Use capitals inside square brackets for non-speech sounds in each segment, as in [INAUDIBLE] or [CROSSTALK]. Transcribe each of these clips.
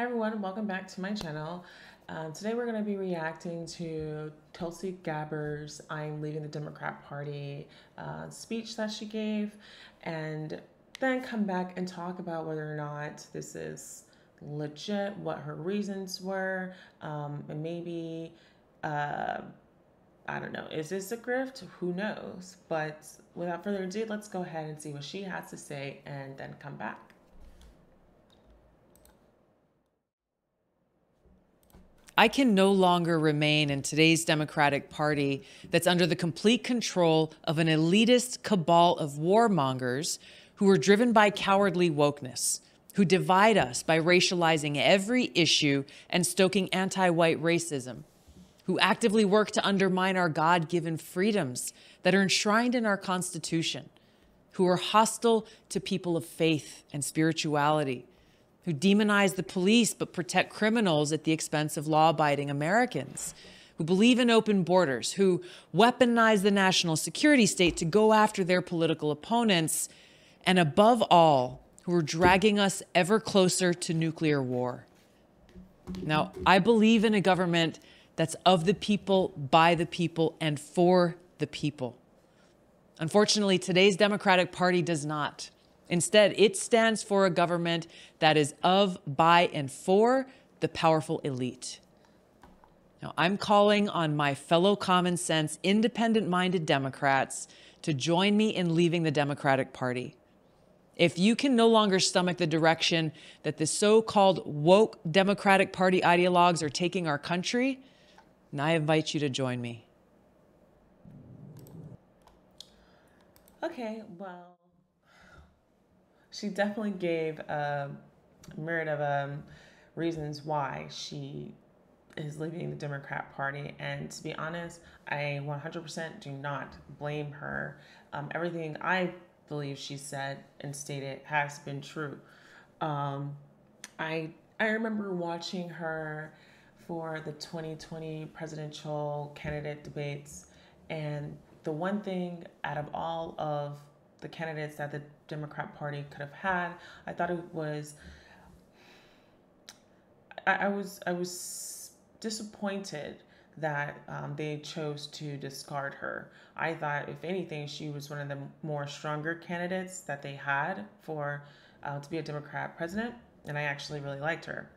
Hi everyone, welcome back to my channel. Um, today we're going to be reacting to Tulsi Gabbard's I'm leaving the Democrat Party uh, speech that she gave and then come back and talk about whether or not this is legit, what her reasons were, um, and maybe, uh, I don't know, is this a grift? Who knows? But without further ado, let's go ahead and see what she has to say and then come back. I can no longer remain in today's Democratic Party that's under the complete control of an elitist cabal of warmongers who are driven by cowardly wokeness, who divide us by racializing every issue and stoking anti white racism, who actively work to undermine our God given freedoms that are enshrined in our Constitution, who are hostile to people of faith and spirituality who demonize the police but protect criminals at the expense of law abiding Americans, who believe in open borders, who weaponize the national security state to go after their political opponents, and above all, who are dragging us ever closer to nuclear war. Now, I believe in a government that's of the people, by the people, and for the people. Unfortunately, today's Democratic Party does not. Instead, it stands for a government that is of, by, and for the powerful elite. Now, I'm calling on my fellow common sense, independent minded Democrats to join me in leaving the Democratic Party. If you can no longer stomach the direction that the so called woke Democratic Party ideologues are taking our country, then I invite you to join me. Okay, well she definitely gave a myriad of um, reasons why she is leaving the Democrat Party. And to be honest, I 100% do not blame her. Um, everything I believe she said and stated has been true. Um, I I remember watching her for the 2020 presidential candidate debates, and the one thing out of all of the candidates that the Democrat Party could have had. I thought it was. I, I was I was disappointed that um, they chose to discard her. I thought, if anything, she was one of the more stronger candidates that they had for uh, to be a Democrat president, and I actually really liked her.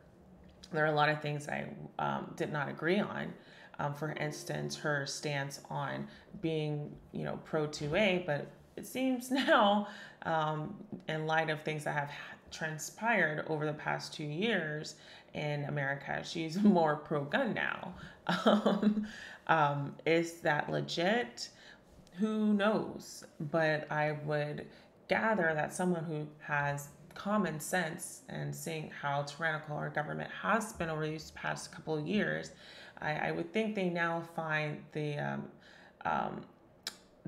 There are a lot of things I um, did not agree on. Um, for instance, her stance on being, you know, pro 2A, but it seems [LAUGHS] now, um, in light of things that have transpired over the past two years in America, she's [LAUGHS] more pro gun now. [LAUGHS] Um, um, is that legit? Who knows? But I would gather that someone who has common sense and seeing how tyrannical our government has been over these past couple of years, I, I would think they now find the um, um,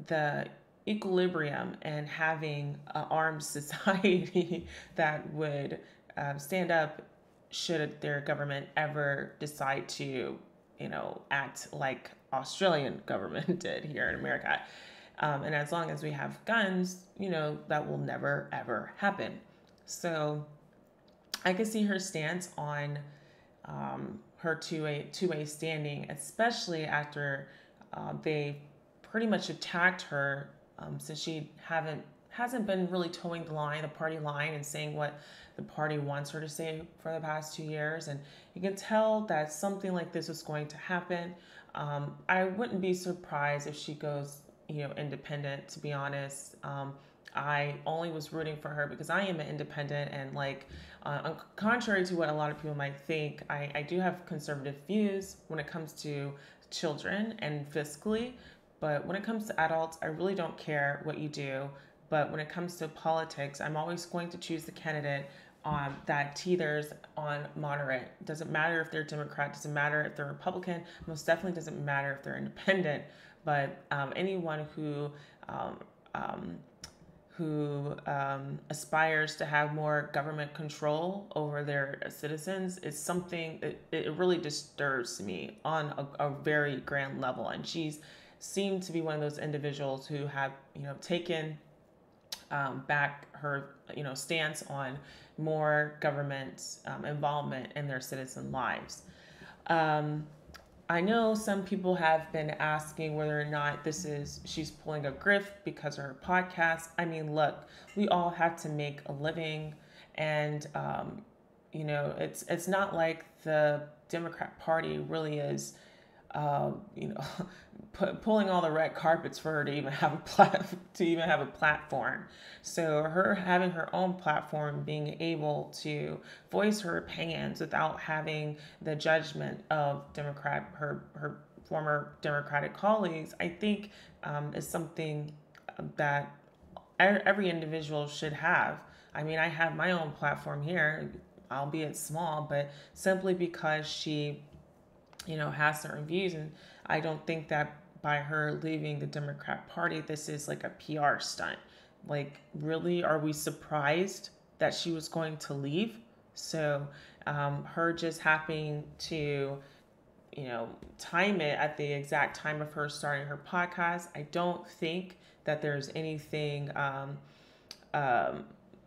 the equilibrium and having an armed [LAUGHS] society that would um, stand up should their government ever decide to, you know, act like Australian [LAUGHS] government [LAUGHS] did here in America. Um, and as long as we have guns, you know, that will never ever happen. So I can see her stance on um, her 2A 2A standing, especially after uh, they pretty much attacked her um, since she haven't hasn't been really toeing the line, the party line, and saying what the party wants her to say for the past two years. And you can tell that something like this is going to happen. Um, I wouldn't be surprised if she goes, you know, independent. To be honest, um, I only was rooting for her because I am an independent and like, uh, contrary to what a lot of people might think, I, I do have conservative views when it comes to children and fiscally. But when it comes to adults, I really don't care what you do. But when it comes to politics, I'm always going to choose the candidate um, that teeters on moderate. Doesn't matter if they're Democrat, doesn't matter if they're Republican, most definitely doesn't matter if they're independent. But um, anyone who um, um who um, aspires to have more government control over their citizens is something that it really disturbs me on a, a very grand level. And she's seemed to be one of those individuals who have, you know, taken um, back her, you know, stance on more government um, involvement in their citizen lives. Um, I know some people have been asking whether or not this is she's pulling a grift because of her podcast. I mean, look, we all have to make a living, and um, you know, it's it's not like the Democrat Party really is uh, you know, [LAUGHS] pulling all the red carpets for her to even have a [LAUGHS] plat- to even have a platform. So her having her own platform, being able to voice her opinions without having the judgment of Democrat her her former Democratic colleagues, I think um, is something that every individual should have. I mean, I have my own platform here, albeit small, but simply because she you know, has certain views. And I don't think that by her leaving the Democrat Party, this is like a PR stunt. Like, really, are we surprised that she was going to leave? So, um, her just happening to, you know, time it at the exact time of her starting her podcast, I don't think that there's anything, um, um,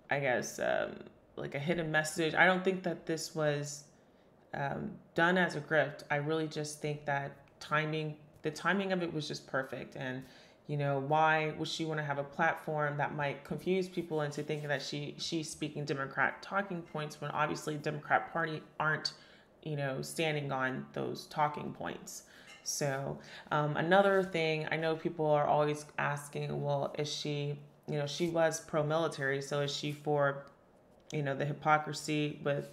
I guess, um, like a hidden message. I don't think that this was um, done as a grift. I really just think that timing, the timing of it was just perfect. And, you know, why would she want to have a platform that might confuse people into thinking that she she's speaking Democrat talking points when obviously Democrat Party aren't, you know, standing on those talking points. So um, another thing, I know people are always asking, well, is she, you know, she was pro-military, so is she for, you know, the hypocrisy with,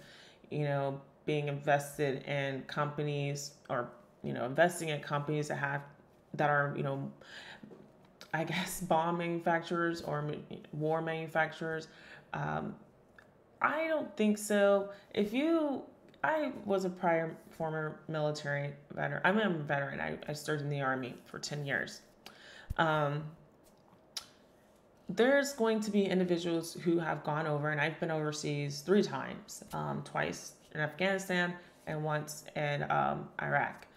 you know, being invested in companies or you know investing in companies that have that are you know i guess [LAUGHS] bomb manufacturers or war manufacturers um, i don't think so. If you i was a prior former military veteran i'm a veteran i, I served in the army for 10 years. Um, there's going to be individuals who have gone over, and I've been overseas three times, um, twice in Afghanistan and once in um, Iraq.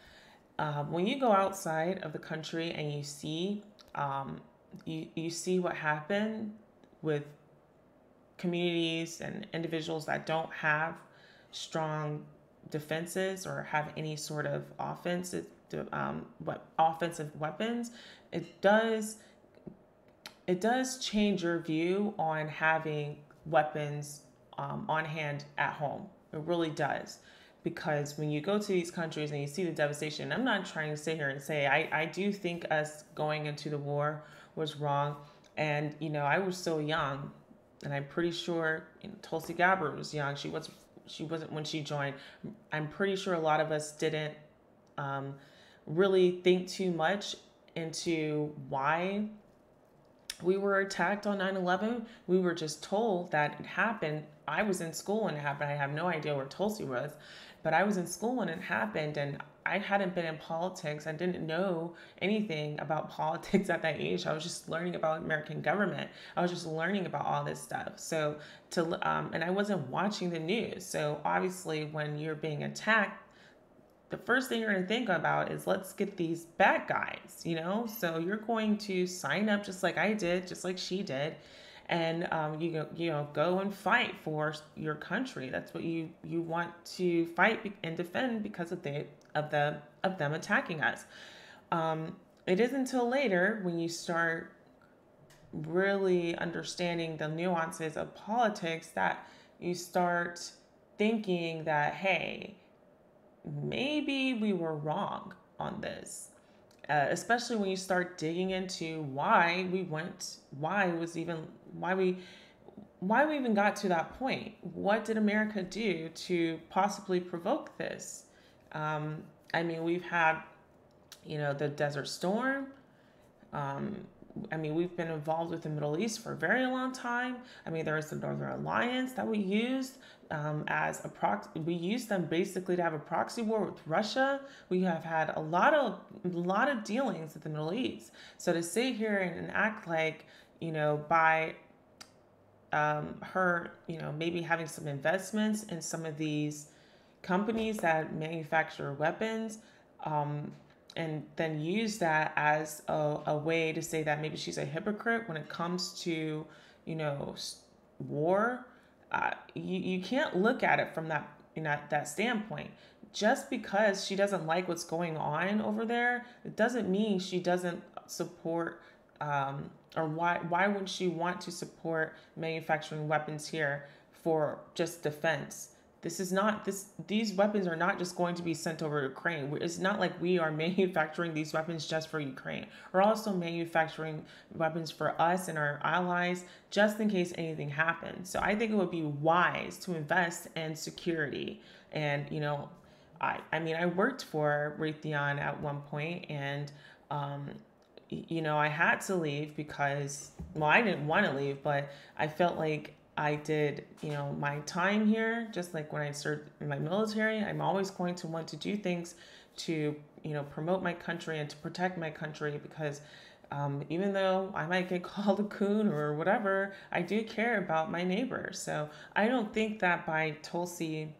Um, when you go outside of the country and you see um, you, you see what happened with communities and individuals that don't have strong defenses or have any sort of offensive um, what offensive weapons, it does it does change your view on having weapons um, on hand at home. It really does. Because when you go to these countries and you see the devastation, I'm not trying to sit here and say I, I do think us going into the war was wrong. And, you know, I was so young, and I'm pretty sure you know, Tulsi Gabbard was young. She was she wasn't when she joined. I'm pretty sure a lot of us didn't um, really think too much into why we were attacked on 9-11 we were just told that it happened. I was in school when it happened. I have no idea where tulsi was but i was in school when it happened and i hadn't been in politics. I didn't know anything about [LAUGHS] politics at that age. I was just learning about american government. I was just learning about all this stuff. So to um, and i wasn't watching the news. So obviously when you're being attacked the first thing you're going to think about is let's get these bad guys, you know? So you're going to sign up just like I did, just like she did, and um, you go, you know, go and fight for your country. That's what you you want to fight and defend because of the of the of them attacking us. Um, it is until later when you start really understanding the nuances of politics that you start thinking that hey maybe we were wrong on this. Uh, especially when you start digging into why we went, why was even, why we, why we even got to that point. What did America do to possibly provoke this? Um, I mean, we've had, you know, the Desert Storm. Um, I mean, we've been involved with the Middle East for a very long time. I mean, there is the Northern Alliance that we used um, as a proxy. We used them basically to have a proxy war with Russia. We have had a lot of a lot of dealings with the Middle East. So to sit here and act like you know by um, her, you know, maybe having some investments in some of these companies that manufacture weapons. Um, and then use that as a, a way to say that maybe she's a hypocrite when it comes to, you know, war uh, you, you can't look at it from that you know, that standpoint just because she doesn't like what's going on over there, it doesn't mean she doesn't support um, or why why would she want to support manufacturing weapons here for just defense? This is not this these weapons are not just going to be sent over to Ukraine. It's not like we are [LAUGHS] manufacturing these weapons just for Ukraine. We're also manufacturing weapons for us and our allies just in case anything happens. So I think it would be wise to invest in security. And you know, I I mean I worked for Raytheon at one point and um you know, I had to leave because, well, I didn't want to leave, but I felt like I did, you know, my time here, just like when I served in my military, I'm always going to want to do things to, you know, promote my country and to protect my country because um, even though I might get [LAUGHS] called a coon or whatever, I do care about my neighbors. So I don't think that by Tulsi,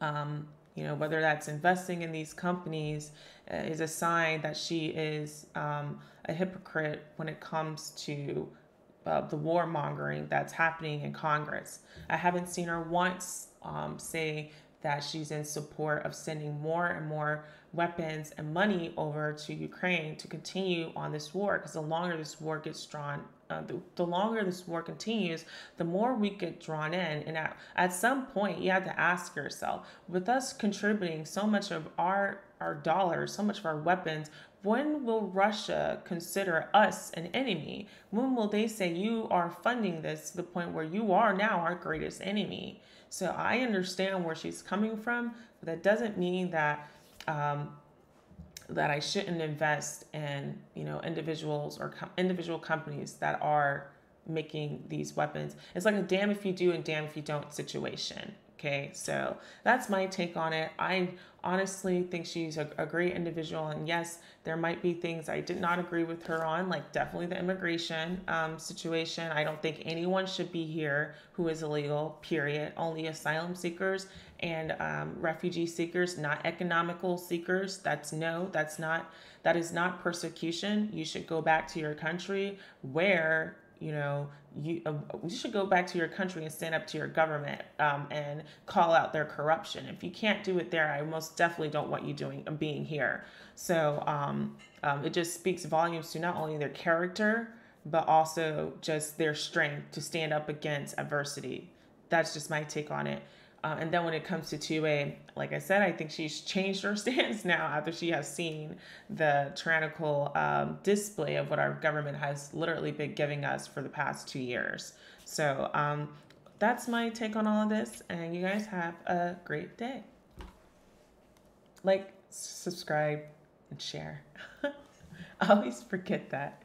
um, you know, whether that's investing in these companies uh, is a sign that she is um, a hypocrite when it comes to uh, the warmongering that's happening in Congress. I haven't seen her once um, say that she's in support of sending more and more weapons and money over to Ukraine to continue on this war. Because the longer this war gets drawn, uh, the, the longer this war continues, the more we get drawn in. And at, at some point, you have to ask yourself with us contributing so much of our our dollars, so much of our weapons, when will Russia consider us an enemy? When will they say you are funding this to the point where you are now our greatest enemy? So I understand where she's coming from, but that doesn't mean that um, that I shouldn't invest in you know individuals or com- individual companies that are making these weapons. It's like a damn if you do and damn if you don't situation. Okay, so that's my take on it. I honestly think she's a, a, great individual. And yes, there might be things I did not agree with her on, like definitely the immigration um, situation. I don't think anyone should be here who is illegal, period. Only asylum seekers and um, refugee seekers, not economical seekers. That's no, that's not, that is not persecution. You should go back to your country where you know you, uh, you should go back to your country and stand up to your government um, and call out their corruption. If you can't do it there i most definitely don't want you doing being here. So um, um, it just speaks volumes to not only their character but also just their strength to stand up against adversity. That's just my take on it uh, and then when it comes to 2A, like I said, I think she's changed her [LAUGHS] stance now after she has seen the tyrannical um, display of what our government has literally been giving us for the past two years. So um, that's my take on all of this, and you guys have a great day. Like, subscribe, and share. [LAUGHS] I always forget that.